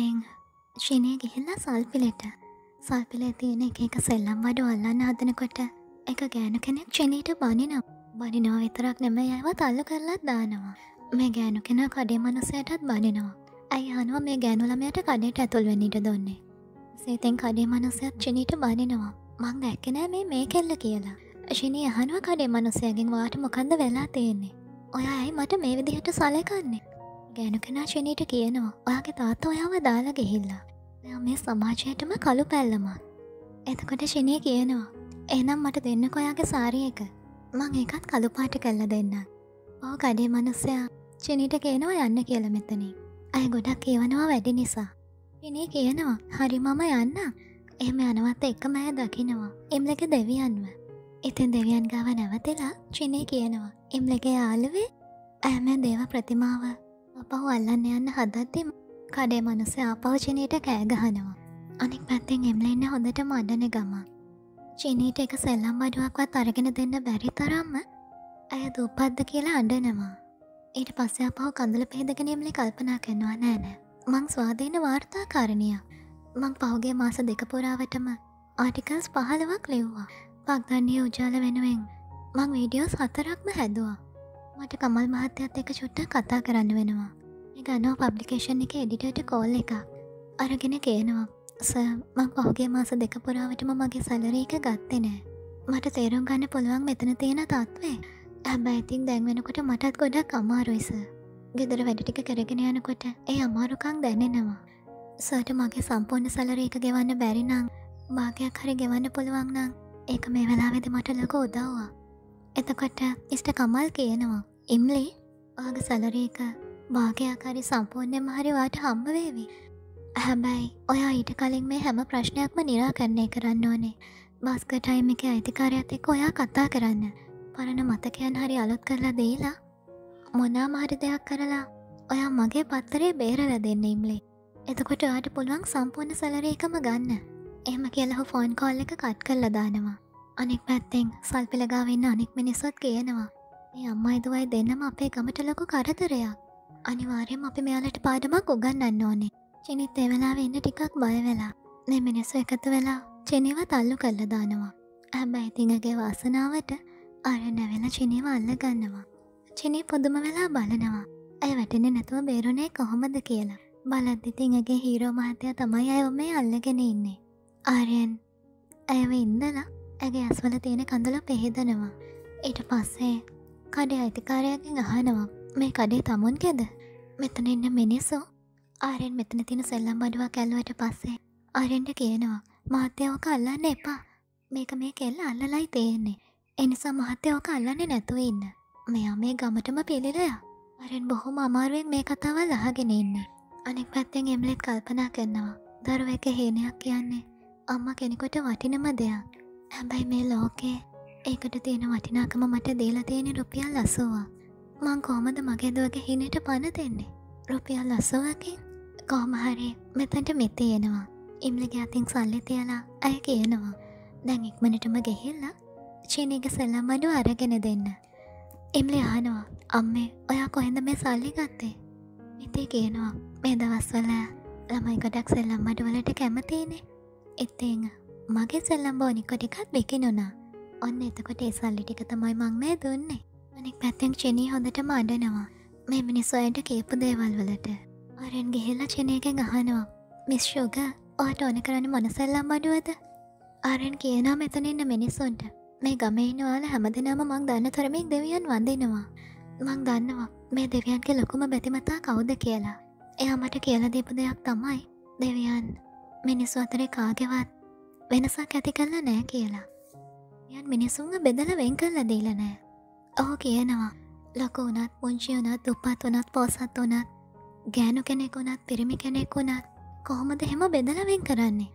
ඉතිං ශිනය ගිහිල්ලා සල්පිලෙට සල්පිලේ තියෙන එක එක සෙල්ලම් වඩු අල්ලන්න හදනකොට එක ගෑනු කෙනෙක් චිනීට බනිනම් බනිනෝ විතරක් නෙම ඇව තල්ල කරලත් දානවා. මේ ගෑනු කෙන කඩේ මනසයටත් බනිනවා. ඇයි හනුව මේ ගෑනුලමයට කඩේට ඇතුල්වෙනිට දොන්නේ. සේතෙන් කඩේ මනසයක් චිනීට බනිනවා. මං දැක්කනෑ මේ මේ කෙල්ල කියලා. ශිනී අහනුව කඩේ මනුසයගෙන් වාට මොකන්ද වෙලා තියෙන්නේ? ඔය ඇයි මට මේ විදිහට සලකන්නේ? ගෑනු කෙනා ශනීට කියනවා ඔයාගේ තාත්ත ඔයාව දාලා ගෙහිල්ලා. මේ සමාජයටම කළු පැල්ලමත් එතකොට ශනය කියනවා එනම් මට දෙන්න කොයාගේ සාරිය එක. මං ඒකත් කළුපාට කල්ල දෙන්න. ඕ කඩේ මනුස්සයා. චිනීට කියනවා යන්න කියල මෙතනින්. අය ගොඩක් කියවනවා වැඩි නිසා. පිනේ කියනවා හරි මම යන්න. එම යනවත් එක්ක මෑ දකිනවා. එම්ලක දෙවියන්ව. ඉතින් දෙවියන් ගාව නැවතලා චිනේ කියනවා එම්ලගේ යාලුවේ ඇම දේව ප්‍රතිමාව? අපහු අල්ලන්න යන්න හදත්ති කඩේ මනුස්ස ආපවචනයට කෑගහනවා අනික් පැත්තෙන් එම්ලෙන්න හොඳට මඩන ගම. චිනීට එක සෙල්ලම් බඩුවක්වත් අරගෙන දෙන්න බැරි තරම්ම ඇය දුපද්ද කියලා අඩනවා ඊට පස්සේ අපහු කඳල පේදගෙනෙම්ලි කල්පනා කරනවා නෑනෑ මං ස්වාධීන වාර්තා කාරණය මං පහුගේ මාස දෙක පුරාවටම ආටිකල්ස් පහලවක් ලිව්වා. පක්දන්නේ උජාල වෙනුවෙන් මං වීඩියෝස් හතරක්ම හැදවා. මට කමල් මහත්තයත් එක චුට්ට කතා කරන්න වෙනවා. ගනෝ පබ්ලිකේෂන් එක එඩිටට කෝල් එක අරගෙන කියනවා ස මං පහුගේ මාස දෙක පුරාවටම මගේ සලරේක ගත්තේ නෑ මට තේරුම් ගන්න පුළුවන් මෙතන තියෙන තත්වේ හැබැයිතින් දැන්වෙනකොට මටත් ගොඩක් අමාරුයිස ගෙදර වැඩටික කරගෙන යනකොට ඒ අමාරුකං දැනෙනවා. සට මගේ සම්පූර්ණ සලරේක ගෙවන්න බැරිනං භාගයක් හරි ගෙවන්න පුළුවන් නං ඒක මේ වෙලාවෙද මට ලොක උදව්වා එතකොට ඉස්ට කමල් කියනවා ඉම්ලි ආග සලරේක භාගයක් හරි සම්පූර්ණයම හරිවාට හම්බවේවි හැබැයි ඔයා ඊට කලින් මේ හැම ප්‍රශ්නයක්ම නිරාකරණය කරන්න ඕනේ. බස්කටයිම් එක අයිතිකාරයත් එක්ක ඔයා කතා කරන්න. පරණ මතකයන් හරි අලුත් කරලා දීලා මොනාමාරි දෙයක් කරලා ඔයා මගේ පත්තරේ බේරල දෙන්න ඉම්ලේ එතකොට ඔයාට පුළුවන් සම්පූර්ණ සලර එකම ගන්න. එහම කියලහු ෆෝන් කෝල් එක කට් කරලා දානවා. අනෙක් පැත්තෙන් සල්පිලගාවන්න අනෙක් මිනිස්සොත් කියනවා. මේ අම්මයිදුවයි දෙන්නම අපේ ගමට ලොකු කරදරයක්. අනිවාර්යම අපි මෙයාලට පාඩමක් උගන්නන්න ඕනේ. චිනිත් එවෙලා වෙන්න ටිකක් බය වෙලා. මේ මිනිස්සු එකතු වෙලා චෙනව තල්ලු කල්ල දානවා. හැබැයි ඉතිඟගේ වාසනාවට අර නැවෙලා චිනීව අල්ල ගන්නවා චිනී පුදුම වෙලා බලනවා. ඇය වැටෙන නැතුව බේරුණේ කොහොමද කියලා. බලද්දිතිංගේ හීරෝ මහතය තමයි අය මේ අල්ලගෙන ඉන්නේ. ආරයන් ඇයව ඉන්දලා ඇගේ ඇස්වල තියෙන කඳල පෙහෙදනවා. ඊට පස්සේ කඩේ අයිතිකාරයකින් අහනවා මේ කඩේ තමුන් ගෙද මෙතන ඉන්න මිනිස්සු? ආරෙන් මෙතන තින සෙල්ලම් බඩුවක් ඇල්ලුවට පස්සේ ආරෙන්ට කියනවා මහත්‍යවක අල්ලන්න එපා. මේක මේ කෙල්ල අල්ලලයි තියෙන්නේ. එනිසා මහත්‍යවක අල්ලන්න නැතුව ඉන්න. මෙයා මේ ගමටම පිළිලයා අරෙන් බොහොම අමාරුවෙන් මේ කතාවල් අහගෙන ඉන්නේ. අනෙක් පැත්තෙන් එම්ලෙත් කල්පනා කරනවා දරුව එක හේනයක් කියන්නේ අම්ම කෙනෙකුට වටිනම දෙයක්. හැබැයි මේ ලෝකේ ඒකට තියෙන වටිනාකම මට දීලා තියෙන රුපියල් අසුවා. මං කොහොමද මගේ දුවගේ හිනට පණ දෙන්නේ? රුපියල් අසුවකින්? කොහොමහරි මෙතැන්ට මෙතේනවා ඉම්ලගේ අතින් සල්ලි තියලා ඇය කියනවා. දැන් ඉක්මනටම ගෙහිල්ලා. චීනීග සෙල්ලම් මඩු අරගෙන දෙන්න. එම්ලි අහනවා අම්මේ ඔයා කොහෙද මේ සල්ලි ගත්තේ? ඉති කියනවා මේ දවස්වල ළමයි ගොඩක් සෙල්ලම් මඩුවලට කැමතිනේ. එත්තේං මගේ සෙල්ලම් බෝනිකොටිකත් බිකිනුනා ඔන්න එතකොට ඒ සල්ලි ටික තමයි මං මේ දුන්නේ. අනෙක් පැත්තෙන් චෙනී හොඳටම අඩනවා මේ මිනිස්සුවයට කියපු දේවල් වලට. අරෙන් ගෙහෙල්ල චනයකෙන් අහනවා මිස්්ෂෝග ඕට ඕන කරන්න මොනසැල්ලම් බඩුවද අරෙන් කියනා මෙතනන්න මිනිස්සුන්ට මේ ගමයිනවාල හැමදිනම මං දන්න තරමින් දෙවියන් වඳනවා. මං දන්නවා මේ දෙවියන්ගේ ලොකුම බැතිමතා කවුද කියලා? එයා මට කියල දීපු දෙයක් තමයි දෙවියන්. මිනිස්සු අතරේ කාගෙවත් වෙනසක් ඇති කල්ල නෑ කියලා. යන් මිනිසුන්ග බෙදල වෙන් කල්ල දීල නෑ. ඔහු කියනවා ලොක වනත් පුංචි වනත් උපත් වනත් පෝසත් වනත් ගෑනු කෙනෙක් වුණත් පිරිමි කෙනෙක් වුණත් කොහොමද හෙම බෙදලවෙන් කරන්නේ?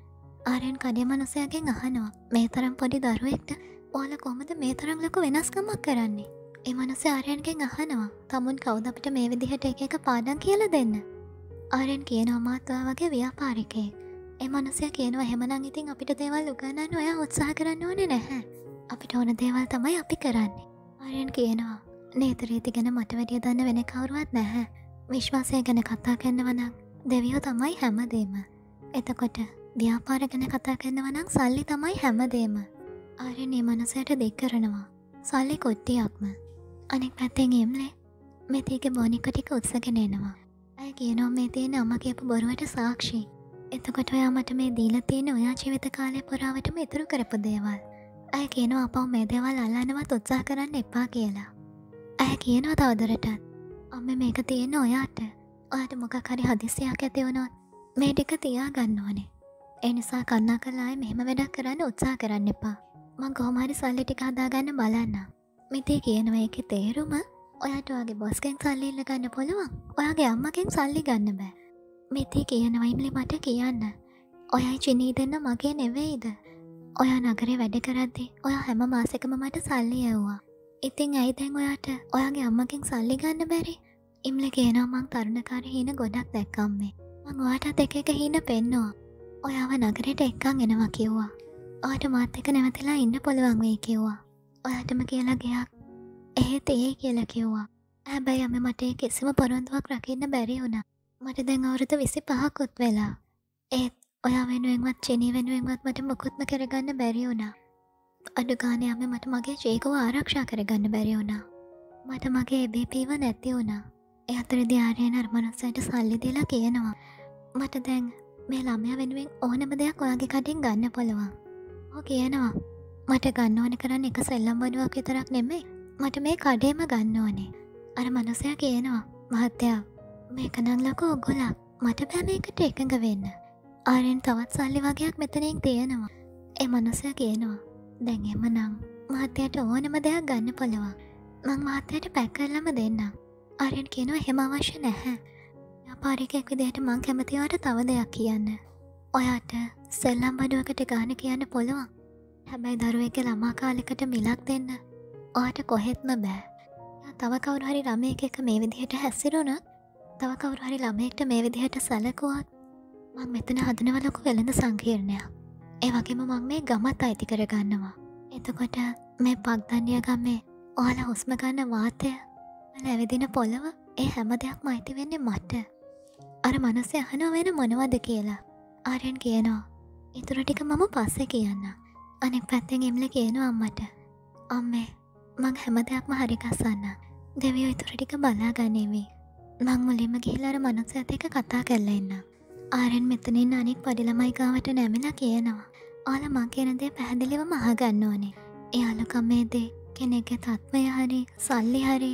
ආරයන් කඩේ මනුසයගෙන් අහනවා මේ තරම් පොඩි දරුවෙක්ට ඕල කොමද මේ තරම් ලොක වෙනස්කමක් කරන්නේ? එමනස ආරයන්ගෙන් අහනවා තමුන් කවුද අපිට මේ විදිහට එක එක පාඩන් කියල දෙන්න? ආරෙන් කියන අමාත්වා වගේ ව්‍යාපාරිකේ එමනසය කියනවා හෙමනං ඉතින් අපිට දේවල් උගන්නන්න ඔය උත්සාහ කරන්න ඕන නැහැ. අපිට ඕන දේවල් තමයි අපි කරන්නේ. ආරයන් කියනවා නේතරේති ගැන මට වැඩිය දන්න වෙන කවරුවත් නැහැ. විශ්වාසය ගැන කතා කරන්නවනම් දෙවියෝ තමයි හැමදේම. එතකොට ව්‍යාපාර ගැන කතා කරනවනම් සල්ලි තමයි හැමදේම. ආරනේ මනසයට දෙක් කරනවා. සල්ලි කොට්ටියක්ම. අනෙක් පැත්තෙන් එම්ලේ මෙතික බොනිකොටික උත්සගෙන එනවා. ඇය කියනොම් මේ තියෙන අම කියපු බොරුවට සාක්ෂි. එතකොට ඔයා මට මේ දීල තියෙන ඔයා ජීවිත කාලය පුරාවටම ඉතුරු කරපු දේවල්. ඇය කියනවා අපව මේ දේවල් අල්ලන්නවත් උත්සා කරන්න එපා කියලා. ඇය කියනවා තවදරටත් අම්ම මේක තියෙන ඔයාට. ඔයාට මොකක් හරි හදිසියක් ඇති වුණොත් මේ ටික තියා ගන්න ඕනේ එනිසා කන්නා කලායි මෙහෙම වැඩක් කරන්න උත්සා කරන්න එපා. මං කොහොමහරි සල්ලි ටික හදාගන්න බලන්න. මිතේ කියනවා එක තේරුම ඔයාට වගේ බොස්කෙන් සල්ලිල්ල ගන්න පොළුවන්? ඔයාගේ අම්මකින් සල්ලි ගන්න බෑ. මෙතේ කියනවයිම්ලි මට කියන්න. ඔයයි චිනී දෙන්න මගේ නෙවෙයිද? ඔයා නගරේ වැඩ කරද්දි ඔයා හැම මාසකම මට සල්ලි ඇව්වා. ඉතිං ඇයිතැන් ඔයාට ඔයාගේ අම්මකින් සල්ලි ගන්න බැරි? ඉම්ල කියනවා මං තරුණකාර හීන ගොඩක් දැක්කම්මේ. මං ඔයාටත් එක එක හීන පෙන්නවා. ඔයාව නගරයට එක්කං එනවා කිව්වා. ඔට මාත් එක නැවතිලා ඉන්න පොළවන් වේ කිව්වා. ඔයාටම කියලා ගයක් එහෙත් ඒ කියලා කිව්වා. හැබැයි අම මට කිසිම පොරොන්දුවක් රකින්න බැරි වුණ. මට දැන් අවුරුදු විසි පහකුත් වෙලා. ඒත් ඔයා වෙනුවෙන්වත් චිනී වෙනුවෙන්වත් මට මොකුත්ම කරගන්න බැරි වුණා. අඩු ගානයම මට මගේ ජේකව ආරක්ෂා කරගන්න බැරි වුණා. මට මගේ එබේපීව නැති වුණා. එ අතරදි ආරය නර්මනස්සයට සල්ලි දෙලා කියනවා. මට දැන් මේ ළමය වෙනුවෙන් ඕනම දෙයක් ඔයාගේ කටින් ගන්න පොළවා ඕ කියනවා මට ගන්න ඕන කරන්න එක සෙල්ලම් බඩුවක් විතරක් නෙමේ මට මේ කඩේම ගන්න ඕනේ. අර මනුසය කියනවා මහත්තයා මේක නංලක ඔගොලක් මට බෑම එකට එකඟ වෙන්න. ආරෙන් තවත් සල්ලි වගේයක් මෙතනින් තියෙනවා. එ මනුසය කියනවා දැන් එම නං මහත්තයට ඕනම දෙයක් ගන්න පොළවා මං මහත්තයට පැක්කල්ලම දෙන්න අරෙන් කියනවා හෙම අවශ්‍ය නැහැ. පාරිකෙක් විදිහට මං කැමතිවට තව දෙයක් කියන්න. ඔයාට සෙල්ලම් බඩුවකට ගාන කියන්න පොළුවන්. හැබැයි දරුවක ළමා කාලෙකට මිලක් දෙන්න. ඔයාට කොහෙත්ම බෑ. තව කවුරුහරි ළමයක එක මේ විදිහට හැසිරුණ තව කවුරුහරි ළමයෙක්ට මේ විදිහට සැලකුවත් මං මෙතන හදනවලොකු වෙළඳ සංකීර්ණයක්. ඒ වගේම මං මේ ගමත් අයිති කරගන්නවා. එතකොට මේ පක්දන්ඩිය ගම්මේ ඔයාල හුස්ම ගන්න වාතය ඇවිදින පොළව ඒ හැම දෙයක් මයිති වෙන්නේ මට. අර මනසේ අහනෝ වෙන මොනවද කියලා ආරයන් කියනවා. ඉතුර ටික මම පස්සෙ කියන්න අනෙක් පැත්තෙන් එම්ල කියනවා අම්මට. අම්මේ මං හැම දෙයක්ම හරිකස්සන්න දෙවියෝ ඉතුර ටික බලා ගනීවී මං මුලින්ම ගිහිලාර මනුස්ස ඇත එක කතා කරල එන්න ආරෙන් මෙතනින් අනික් පඩිළමයිකාවට නැමිලා කියනවා. ඕල මං කියනදේ පැහැදිලිව මහගන්න ඕනේ. එයාලකම්මේදේ කෙනෙක්ගෙ තත්වය හරි සල්ලි හරි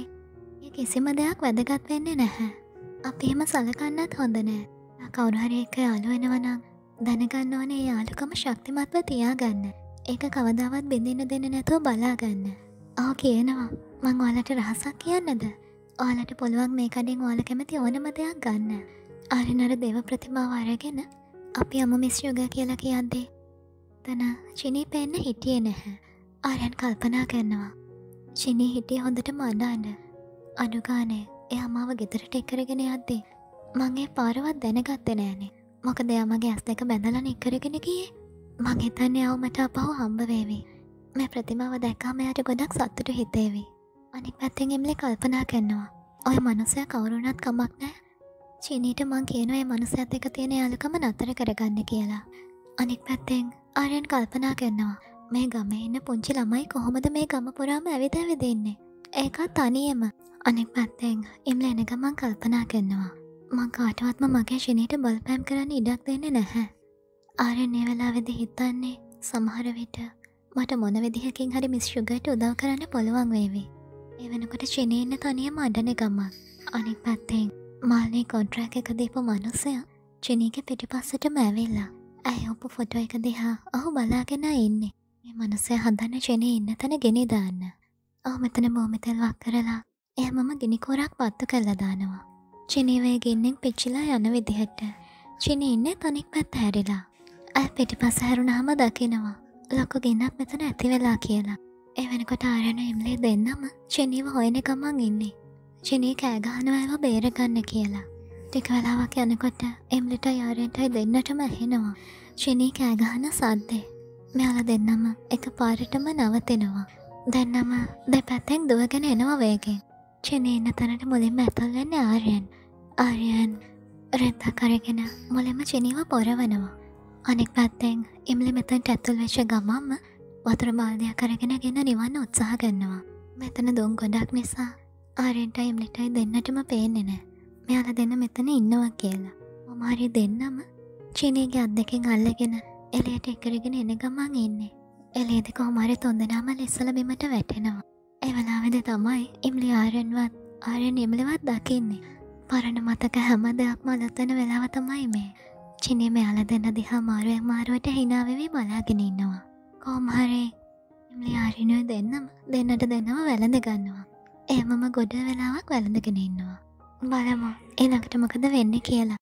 කිසිම දෙයක් වැදගත් වෙන්නේ නැහැ. අපි එම සලකන්නත් හොඳ නෑ. කවුරුහරි එක යාලුවෙනවනම් දැනගන්න ඕනේ යාලුකම ශක්තිමත්ව තියාගන්න. ඒක කවදාවත් බිඳන්න දෙන්න නැතුව බලාගන්න. ආ කියනවා. මං ඔයාලට රහසක් කියන්නද? ඔයාලට පුළුවන් මේ කඩින් ඕල කැමති ඕනම දෙයක් ගන්න. අරිනර දෙව ප්‍රතිමාව අරගෙන අපි අම මිස්යෝග කියලා කියද්දේ තන චිනී පෙන්න හිටියේ නැහැ. ආරයන් කල්පනා කරනවා. චිනී හිටිය හොඳට මඩාන්න අඩුගානේ එය අමාව ගෙදරට එක්කරගෙන යද්දේ මගේ පාරවත් දැනගත්ත නෑනේ මොක දෙයාමගේ ඇස් දෙක බැඳලන එක්කරගෙන ගියේ. මං හිතන්නේ අව් මට අපහු හම්බවේවී මේ ප්‍රතිමාව දැක්කාමයට ගොඩක් සත්තුට හිතේවී. අනික් පැත්තෙන් එම්ලි කල්පනා කරනවා. ඔය මනුසය කවුරුණත් කමක් නෑ චිනීට මං කියනව මනුසඇත් එක තියෙන යාලකම නතර කරගන්න කියලා අනික් පැත්තෙන් ආරයන් කල්පනා කරනවා මේ ගම ඉන්න පුංචි ළමයි කොහොමද මේ ගම පුරාම ඇවිද ඇවිදන්නේ ඒකත් තනියම අනෙක් පැත්තෙන් එම්ල එන ගමන් කල්පනා කරනවා මං කාටවත්ම මගේ ශනයට බල්පෑම් කරන්න ඉඩක් දෙන්න නැහැ. ආරෙන්නේ වෙලා වෙද හිතන්නේ සමහර විට මට මොන විදිහකින් හරි මිස් ශුගට උදව් කරන්න පොළුවන් වේවි. ඒ වෙනකොට චිනයන්න තනියම අඩන ගමක් අනික් පැත්තෙන් මාල්නේ කොන්ට්‍රෑක එක දීපු මනුස්සය චිනීක පිටිපස්සට මැවෙල්ලා ඇය ඔපපු ෆොටෝ එක දිහා ඔහු බලාගෙන ඉන්නේ? මේ මනුසය හදන්න චිනය ඉන්න තැන ගෙනි දාන්න. ඔහු මෙතන බෝමිතෙල් වක් කරලා. එය මම ගිනිකෝරක් පත්තු කරලා දානවා. චිනීවේ ගින්නෙන් පිච්චිලා යන විදිහට. චිනි ඉන්න තනික් පැත් හැරිලා. ඇ පිටි පස හැරුණහම දකිනවා. ලොකු ගින්නක් මෙතන ඇති වෙලා කියලා. එවැනිකොට ආරණ එම්ලේ දෙන්නම චිනීව හොයන ගමන් ඉන්නේ. චිනී කෑගහනව ඇව බේරගන්න කියලා. ටික වෙලාවක් යනකොට එම්ලිට යාරෙන්ටයි දෙන්නටම ඇහෙනවා. චිනී කෑගහන සද්දේ. මෙයාල දෙන්නම එක පාරිටම නවතිනවා. දෙන්නම දෙ පැත්තෙන් දුවගෙන එනවා වේගෙන්. චිනී ඉන්න තැනට මුලින්ම ඇතුල්වෙන්න ආරයන් ආරයන් රෙද්ද කරගෙන මොලෙම චිනීව පොරවනවා. අනෙක් පැත්තෙන් ඉම්ලි මෙතන් ටැත්තුල් වෙච්ච ගමම්ම වතුර බාල්දයක් කරගෙන ගෙන නිවන්න උත්සාහ ගන්නවා මෙතන දුම් ගොඩක් නිසා ආරෙන්ටයි ඉම්ලිටයි දෙන්නටම පේනෙ නෑ. මෙයාල දෙන්න මෙතන ඉන්නවා කියලා. මොමාරි දෙන්නම චිනීගේ අත් දෙකින් අල්ලගෙන එලයට එකරගෙන එන ගමන් ඉන්නේ. එලේදි කෝමාරි තොන්දනාම ලෙස්සල බිමට වැටෙනවා. එවලාවෙද තමයි ඉම්ලි ආරෙන්වත් ආරෙන් ඉම්ලිවත් දකින්නේ. පරණ මතක හැම දෙයක්ම අලත්තන වෙලාව තමයි මේ. චිනේ මෙයාල දෙන්න දිහා මාරුවෙන් මාරුවට හිනාවෙවී බලාගෙන ඉන්නවා. කෝමහරේ ඉම්ලි ආරිනුව දෙන්නම දෙන්නට දෙන්නම වැළඳ ගන්නවා. එමම ගොඩ වෙලාවක් වැළඳගෙන ඉන්නවා. බලමු එළඟට මොකද වෙන්න කියලා.